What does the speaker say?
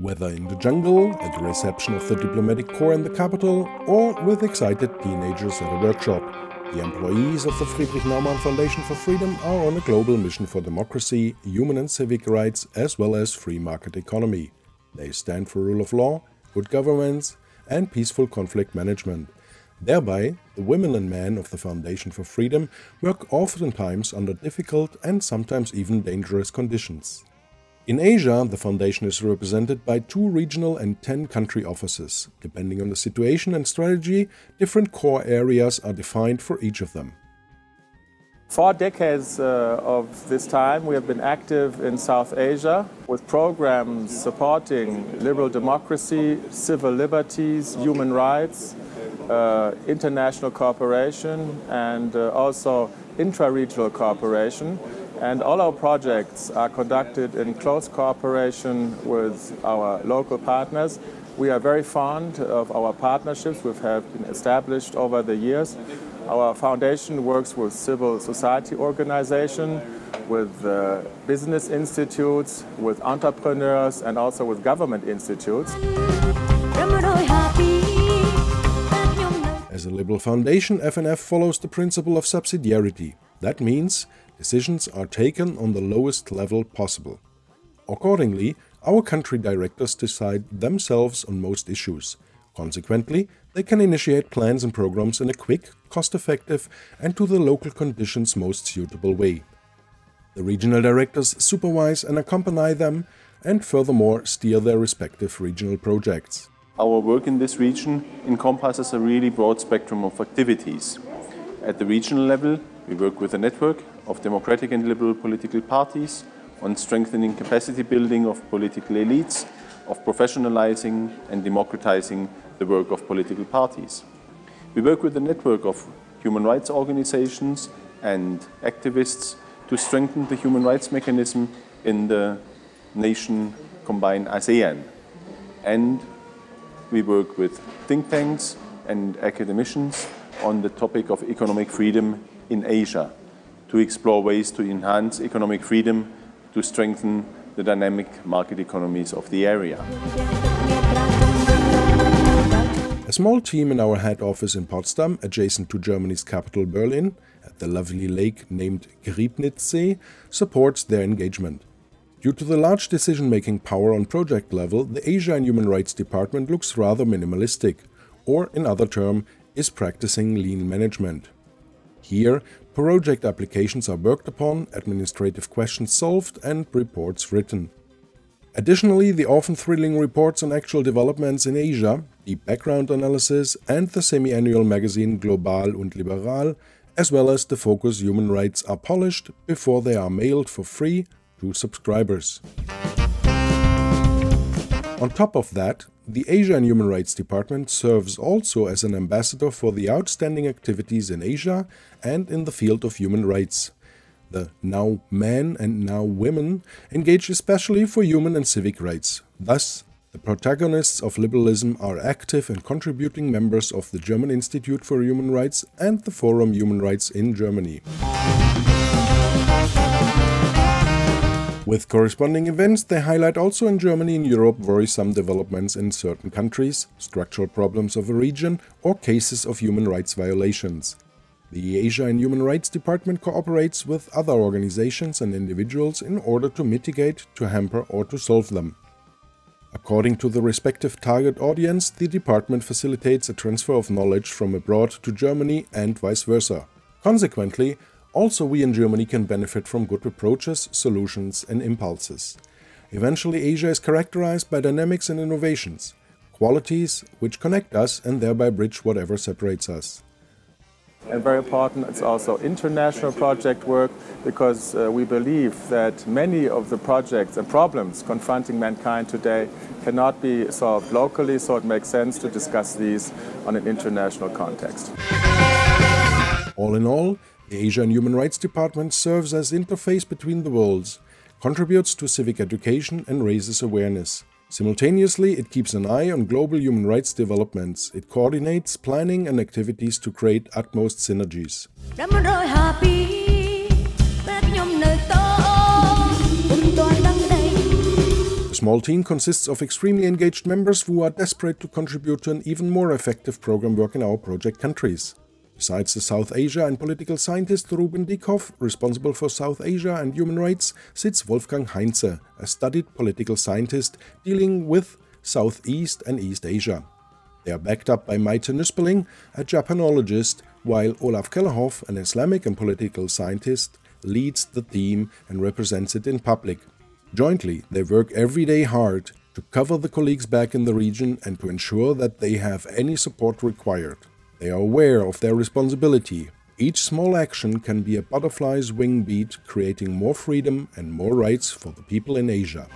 Whether in the jungle, at the reception of the diplomatic corps in the capital, or with excited teenagers at a workshop, the employees of the Friedrich Naumann Foundation for Freedom are on a global mission for democracy, human and civic rights, as well as free market economy. They stand for rule of law, good governance, and peaceful conflict management. Thereby, the women and men of the Foundation for Freedom work oftentimes under difficult and sometimes even dangerous conditions. In Asia, the Foundation is represented by two regional and 10 country offices. Depending on the situation and strategy, different core areas are defined for each of them. Four decades uh, of this time, we have been active in South Asia with programs supporting liberal democracy, civil liberties, human rights, uh, international cooperation, and uh, also intra-regional cooperation. And all our projects are conducted in close cooperation with our local partners. We are very fond of our partnerships have been established over the years. Our foundation works with civil society organizations, with uh, business institutes, with entrepreneurs, and also with government institutes. As a liberal foundation, FNF follows the principle of subsidiarity. That means decisions are taken on the lowest level possible. Accordingly, our country directors decide themselves on most issues. Consequently, they can initiate plans and programs in a quick, cost-effective and to the local conditions most suitable way. The regional directors supervise and accompany them and furthermore steer their respective regional projects. Our work in this region encompasses a really broad spectrum of activities. At the regional level, we work with a network of democratic and liberal political parties on strengthening capacity building of political elites, of professionalizing and democratizing the work of political parties. We work with a network of human rights organizations and activists to strengthen the human rights mechanism in the nation combined ASEAN and we work with think tanks and academicians on the topic of economic freedom in Asia to explore ways to enhance economic freedom to strengthen the dynamic market economies of the area. A small team in our head office in Potsdam, adjacent to Germany's capital Berlin, at the lovely lake named Griebnitzsee, supports their engagement. Due to the large decision-making power on project level, the Asia and Human Rights Department looks rather minimalistic, or in other terms, is practicing lean management. Here, project applications are worked upon, administrative questions solved and reports written. Additionally, the often thrilling reports on actual developments in Asia, the background analysis and the semi-annual magazine Global und Liberal, as well as the Focus Human Rights are polished before they are mailed for free to subscribers. On top of that, the Asia and Human Rights Department serves also as an ambassador for the outstanding activities in Asia and in the field of human rights. The Now Men and Now Women engage especially for human and civic rights. Thus, the protagonists of liberalism are active and contributing members of the German Institute for Human Rights and the Forum Human Rights in Germany. With corresponding events, they highlight also in Germany and Europe worrisome developments in certain countries, structural problems of a region, or cases of human rights violations. The Asia and Human Rights Department cooperates with other organizations and individuals in order to mitigate, to hamper or to solve them. According to the respective target audience, the department facilitates a transfer of knowledge from abroad to Germany and vice versa. Consequently, also we in Germany can benefit from good approaches, solutions and impulses. Eventually Asia is characterized by dynamics and innovations, qualities which connect us and thereby bridge whatever separates us. And very important, it's also international project work because uh, we believe that many of the projects and problems confronting mankind today cannot be solved locally, so it makes sense to discuss these on an international context. All in all, the Asia and Human Rights Department serves as interface between the worlds, contributes to civic education and raises awareness. Simultaneously, it keeps an eye on global human rights developments. It coordinates planning and activities to create utmost synergies. The small team consists of extremely engaged members who are desperate to contribute to an even more effective program work in our project countries. Besides the South Asia and political scientist Ruben Dieckhoff, responsible for South Asia and human rights, sits Wolfgang Heinze, a studied political scientist dealing with Southeast and East Asia. They are backed up by Maite Nüsperling, a Japanologist, while Olaf Kellerhoff, an Islamic and political scientist, leads the team and represents it in public. Jointly, they work every day hard to cover the colleagues back in the region and to ensure that they have any support required. They are aware of their responsibility. Each small action can be a butterfly's wing beat, creating more freedom and more rights for the people in Asia.